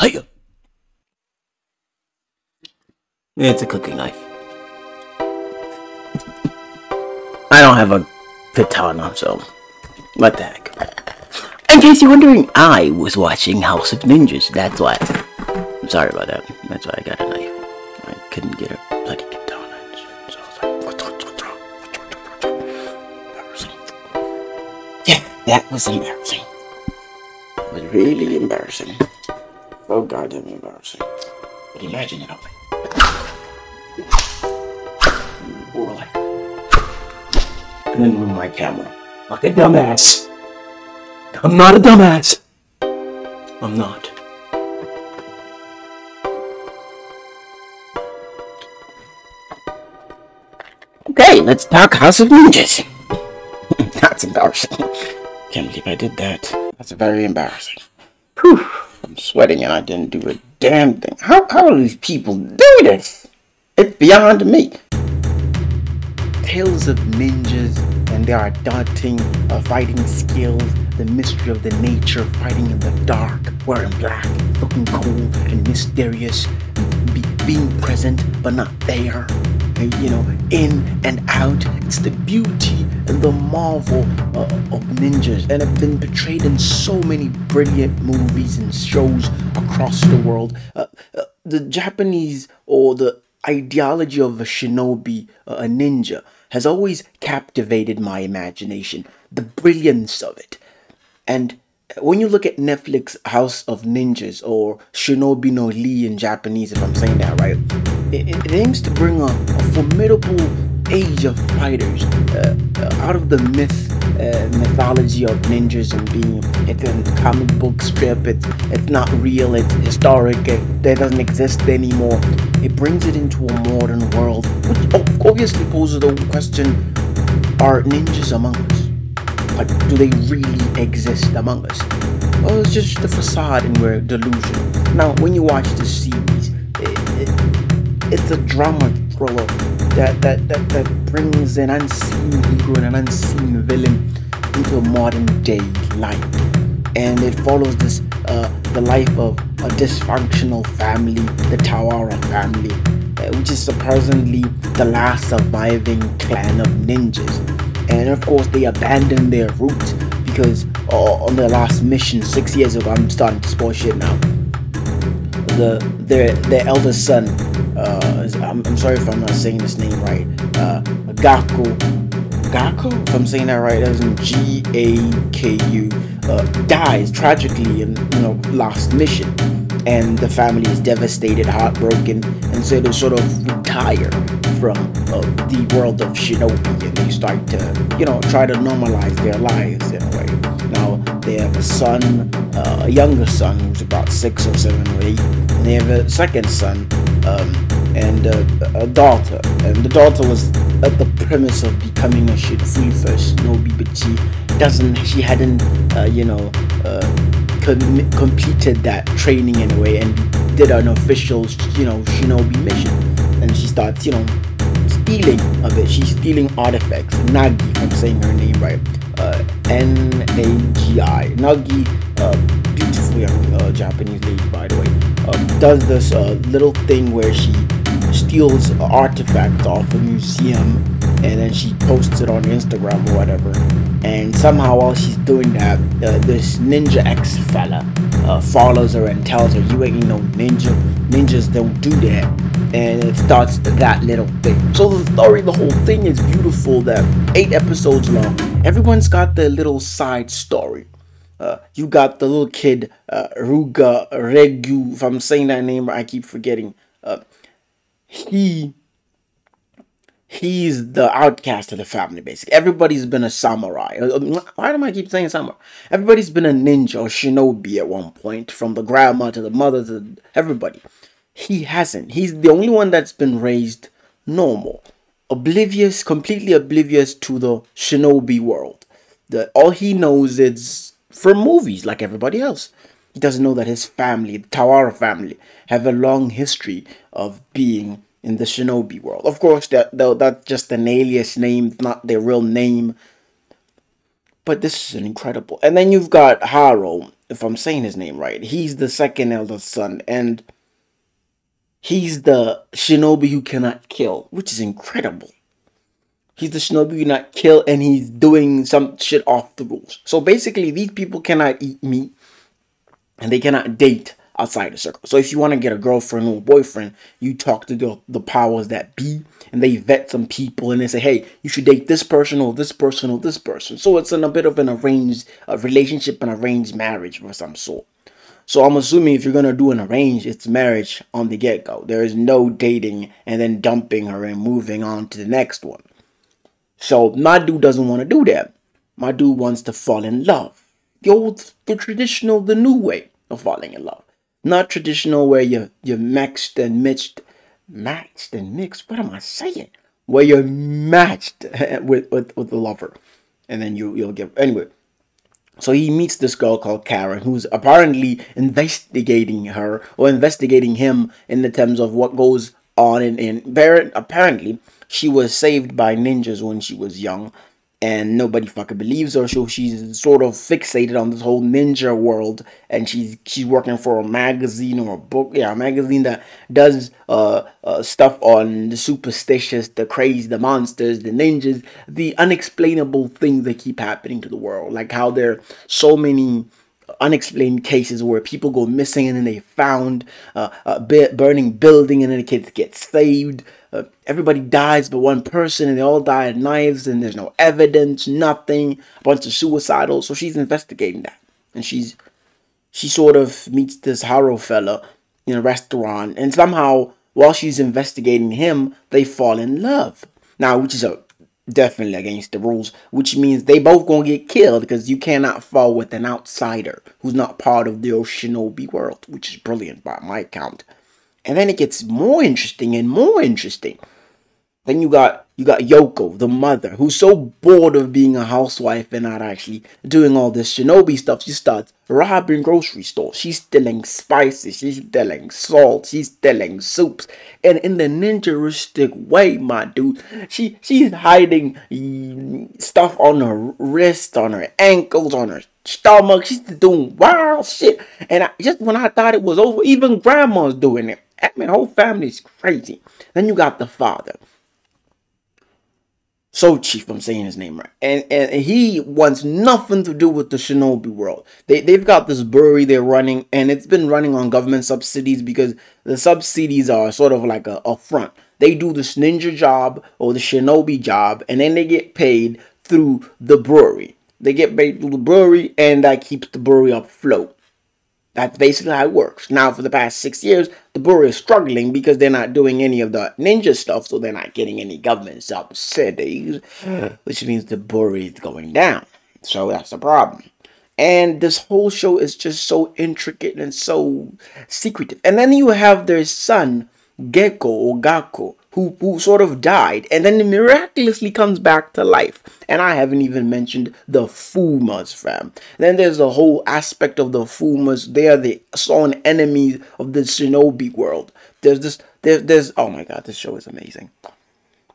Hiya! It's a cooking knife. I don't have a katana, so what the heck. In case you're wondering, I was watching House of Ninjas, that's why. I'm sorry about that. That's why I got a knife. I couldn't get a bloody katana. So like. Yeah, that was embarrassing. It was really embarrassing. So goddamn embarrassing. But imagine it, only. Or like, and then with my camera. Like a dumbass. I'm not a dumbass. I'm not. Okay, let's talk House of Ninjas. That's embarrassing. Can't believe I did that. That's very embarrassing. Whew. I'm sweating and I didn't do a damn thing. How, how do these people do this? It's beyond me. Tales of ninjas and their daunting uh, fighting skills, the mystery of the nature, fighting in the dark, wearing black, looking cool and mysterious, be, being present but not there, you know, in and out. It's the beauty and the marvel uh, of ninjas and have been portrayed in so many brilliant movies and shows across the world. Uh, uh, the Japanese or the ideology of a shinobi, uh, a ninja, has always captivated my imagination. The brilliance of it. And when you look at Netflix House of Ninjas or Shinobi no Lee in Japanese, if I'm saying that right, it, it aims to bring a, a formidable age of fighters uh, uh, out of the myth uh, mythology of ninjas and being it's a comic book strip. It's it's not real it's historic it, that doesn't exist anymore. It brings it into a modern world which obviously poses the question are ninjas among us like do they really exist among us well it's just the facade and we're delusional now when you watch this series it, it, it's a drama thriller that, that, that, that brings an unseen hero and an unseen villain into a modern day life. And it follows this uh, the life of a dysfunctional family, the Tawara family, uh, which is surprisingly the last surviving clan of ninjas. And of course, they abandoned their roots because uh, on their last mission six years ago, I'm starting to spoil shit now. The their their eldest son uh, I'm, I'm, sorry if I'm not saying this name right. Uh, Gaku, Gaku, if I'm saying that right, that was in G A K U, uh, dies tragically in you know last mission, and the family is devastated, heartbroken, and so they sort of retire from uh, the world of Shinobi, and they start to you know try to normalize their lives in a way. Now they have a son, uh, a younger son who's about six or seven or eight, and they have a second son. Um, and uh, a daughter. And the daughter was at the premise of becoming a Shitsui first Shinobi, but she doesn't, she hadn't, uh, you know, uh, com completed that training in a way and did an official, you know, Shinobi mission. And she starts, you know, stealing of it. She's stealing artifacts. Nagi, if I'm saying her name right. Uh, N-A-G-I. Nagi, uh, beautiful young uh, Japanese lady, by the way, um, does this uh, little thing where she steals artifacts off a museum and then she posts it on Instagram or whatever. And somehow while she's doing that, uh, this Ninja X fella uh, follows her and tells her, you ain't no ninja. Ninjas don't do that. And it starts that little thing. So the story, the whole thing is beautiful. That eight episodes long. Everyone's got their little side story. Uh, you got the little kid, uh, Ruga Regu. If I'm saying that name, I keep forgetting. Uh, he he's the outcast of the family basically everybody's been a samurai uh, uh, why do i keep saying samurai everybody's been a ninja or shinobi at one point from the grandma to the mother to everybody he hasn't he's the only one that's been raised normal oblivious completely oblivious to the shinobi world the all he knows is from movies like everybody else he doesn't know that his family, the Tawara family, have a long history of being in the shinobi world. Of course, that that's just an alias name, not their real name. But this is an incredible. And then you've got Haru, if I'm saying his name right. He's the second eldest son, and he's the shinobi who cannot kill, which is incredible. He's the shinobi who cannot kill, and he's doing some shit off the rules. So basically, these people cannot eat meat, and they cannot date outside the circle. So if you want to get a girlfriend or boyfriend, you talk to the, the powers that be and they vet some people and they say, hey, you should date this person or this person or this person. So it's in a bit of an arranged uh, relationship and arranged marriage of some sort. So I'm assuming if you're gonna do an arrange, it's marriage on the get-go. There is no dating and then dumping her and moving on to the next one. So my dude doesn't want to do that. My dude wants to fall in love. The old, the traditional, the new way of falling in love. Not traditional where you you mixed and mixed, matched and mixed. What am I saying? Where you're matched with with, with the lover, and then you you'll get anyway. So he meets this girl called Karen, who's apparently investigating her or investigating him in the terms of what goes on. And in, in apparently, she was saved by ninjas when she was young, and nobody fucking believes her. So she's sort of fixated on this whole ninja world, and she's she's working for a magazine or a book, yeah, a magazine that does uh, uh stuff on the superstitious, the crazy, the monsters, the ninjas, the unexplainable things that keep happening to the world, like how there are so many unexplained cases where people go missing and then they found uh, a burning building and then the kids get saved uh, everybody dies but one person and they all die of knives and there's no evidence, nothing, a bunch of suicidal. So she's investigating that. And she's she sort of meets this Haru fella in a restaurant and somehow while she's investigating him, they fall in love. Now, which is a definitely against the rules, which means they both gonna get killed because you cannot fall with an outsider who's not part of the Shinobi world, which is brilliant by my account. And then it gets more interesting and more interesting. Then you got you got Yoko, the mother, who's so bored of being a housewife and not actually doing all this shinobi stuff. She starts robbing grocery stores. She's stealing spices. She's stealing salt. She's stealing soups. And in the ninjaistic way, my dude, she she's hiding stuff on her wrist, on her ankles, on her stomach. She's doing wild shit. And I, just when I thought it was over, even grandma's doing it. I mean, whole family's crazy. Then you got the father. Souichi, I'm saying his name right. And, and he wants nothing to do with the shinobi world. They, they've got this brewery they're running, and it's been running on government subsidies because the subsidies are sort of like a, a front. They do this ninja job or the shinobi job, and then they get paid through the brewery. They get paid through the brewery, and that keeps the brewery afloat. That's basically how it works. Now, for the past six years, the brewery is struggling because they're not doing any of the ninja stuff, so they're not getting any government subsidies, which means the brewery is going down. So that's the problem. And this whole show is just so intricate and so secretive. And then you have their son, Gecko or Gakko, who, who sort of died and then miraculously comes back to life. And I haven't even mentioned the Fumas, fam. Then there's the whole aspect of the Fumas. They are the sworn enemies of the shinobi world. There's this, there, there's, oh my god, this show is amazing.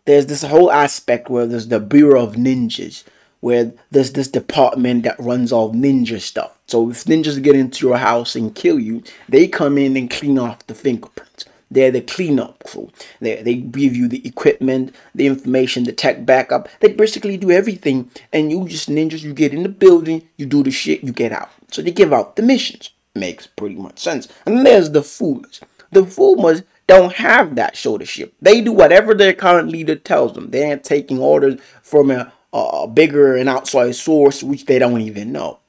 There's this whole aspect where there's the Bureau of Ninjas, where there's this department that runs all ninja stuff. So if ninjas get into your house and kill you, they come in and clean off the fingerprints. They're the cleanup crew. They, they give you the equipment, the information, the tech backup. They basically do everything. And you just ninjas, you get in the building, you do the shit, you get out. So they give out the missions. Makes pretty much sense. And there's the Fumas. The Fumas don't have that shouldership. They do whatever their current leader tells them. They ain't taking orders from a, a bigger and outside source, which they don't even know.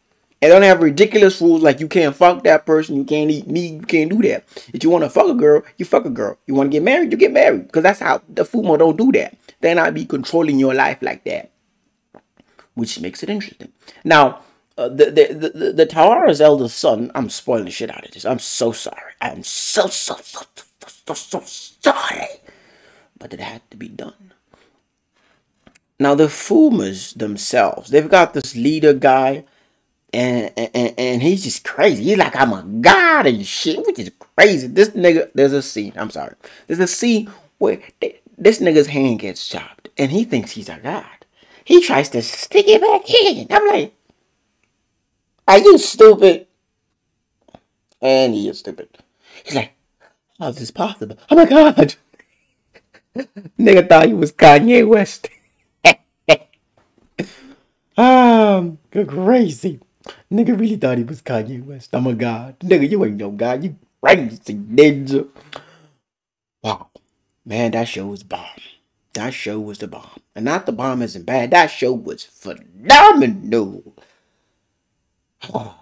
And don't have ridiculous rules like you can't fuck that person, you can't eat meat, you can't do that. If you want to fuck a girl, you fuck a girl. You want to get married, you get married. Because that's how the Fuma don't do that. They're not be controlling your life like that. Which makes it interesting. Now, uh, the, the, the, the Tawara's eldest son, I'm spoiling the shit out of this. I'm so sorry. I'm so, so, so, so, so, so sorry. But it had to be done. Now, the Fumas themselves, they've got this leader guy and, and and he's just crazy. He's like I'm a god and shit, which is crazy. This nigga, there's a scene. I'm sorry. There's a scene where this nigga's hand gets chopped, and he thinks he's a god. He tries to stick it back in. I'm like, are you stupid? And he is stupid. He's like, how is this possible? Oh my god! Nigga thought he was Kanye West. um, crazy. Nigga really thought he was Kanye West. I'm a god. Nigga, you ain't no god. You crazy ninja. Wow. Man, that show was bomb. That show was the bomb. And not the bomb isn't bad. That show was phenomenal.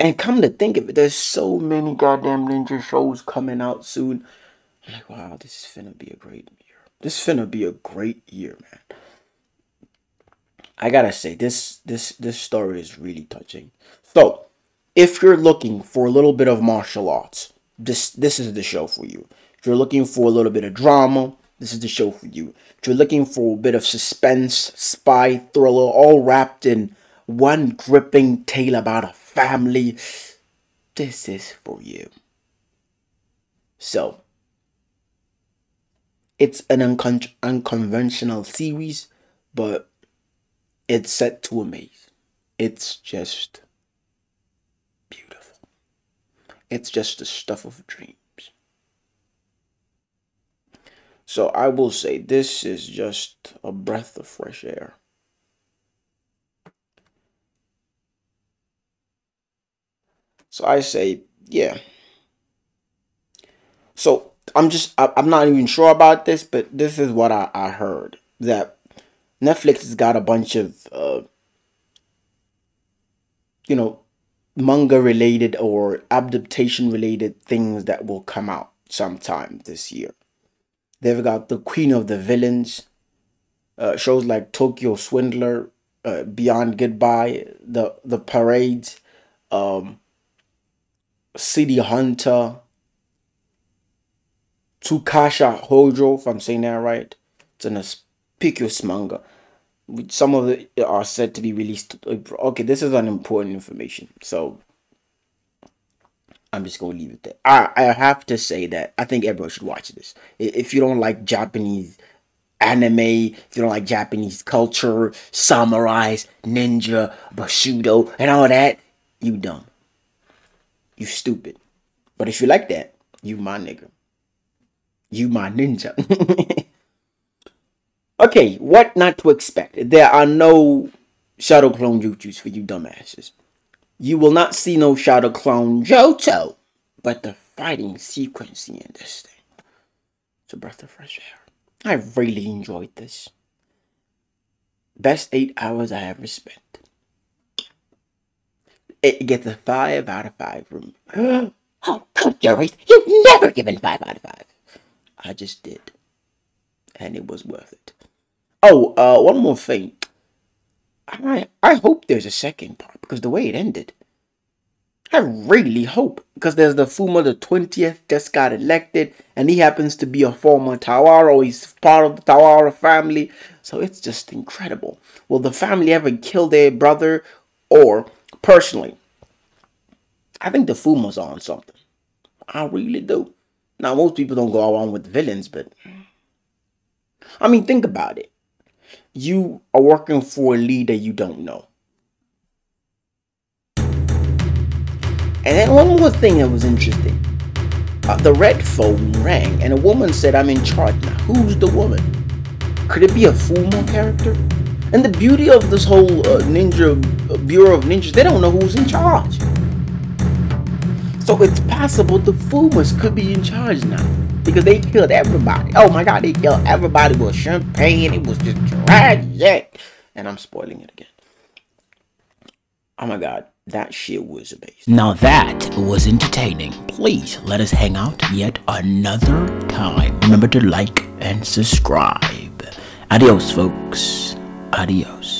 And come to think of it, there's so many goddamn ninja shows coming out soon. I'm like, wow, this is finna be a great year. This is finna be a great year, man. I gotta say, this this this story is really touching. So, if you're looking for a little bit of martial arts, this this is the show for you. If you're looking for a little bit of drama, this is the show for you. If you're looking for a bit of suspense, spy, thriller, all wrapped in one gripping tale about a family, this is for you. So, it's an uncon- unconventional series, but it's set to amaze. It's just beautiful. It's just the stuff of dreams. So I will say this is just a breath of fresh air. So I say, yeah. So I'm just, I, am not even sure about this, but this is what I, I heard that Netflix has got a bunch of, uh, you know, manga related or adaptation related things that will come out sometime this year. They've got the Queen of the Villains, uh, shows like Tokyo Swindler, uh, Beyond Goodbye, the the Parades, um, City Hunter, Tsukasa Hojo, if I'm saying that right. It's an auspicious manga. Some of it are said to be released. Okay, this is unimportant information. So I'm just gonna leave it there. I I have to say that I think everyone should watch this. If you don't like Japanese anime, if you don't like Japanese culture, samurais, ninja, bushido, and all that, you dumb. You stupid. But if you like that, you my nigga. You my ninja. okay, what not to expect. There are no shadow clone jutsus for you dumbasses. You will not see no Shadow Clone Jutsu, but the fighting sequence in this thing. It's a breath of fresh air. I really enjoyed this. Best eight hours I ever spent. It gets a five out of five from Oh, good, Joey. You've never given five out of five. I just did. And it was worth it. Oh, uh, one more thing. I I hope there's a second part because the way it ended. I really hope because there's the Fuma the 20th just got elected and he happens to be a former Tawara. He's part of the Tawara family. So it's just incredible. Will the family ever kill their brother? Or personally, I think the Fuma's on something. I really do. Now most people don't go along with villains, but I mean think about it you are working for a leader you don't know. And then one more thing that was interesting. Uh, the red phone rang and a woman said, I'm in charge now. Who's the woman? Could it be a Fuma character? And the beauty of this whole uh, ninja, uh, Bureau of Ninjas, they don't know who's in charge. So it's possible the Fumas could be in charge now because they killed everybody. Oh my god, they killed everybody with champagne. It was just tragic. And I'm spoiling it again. Oh my god, that shit was amazing. Now that was entertaining. Please let us hang out yet another time. Remember to like and subscribe. Adios, folks. Adios.